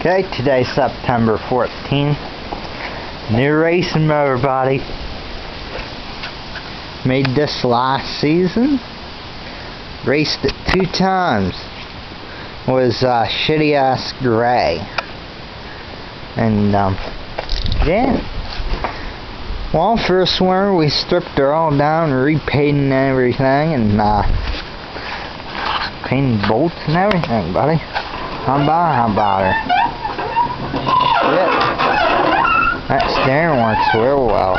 Okay, today's September 14th. New racing motor body. Made this last season. Raced it two times. Was uh, shitty ass gray. And um, yeah. Well, first winter we stripped her all down, repainted and everything, and uh, painted bolts and everything, buddy. How about how about her? Shit. That steering works real well.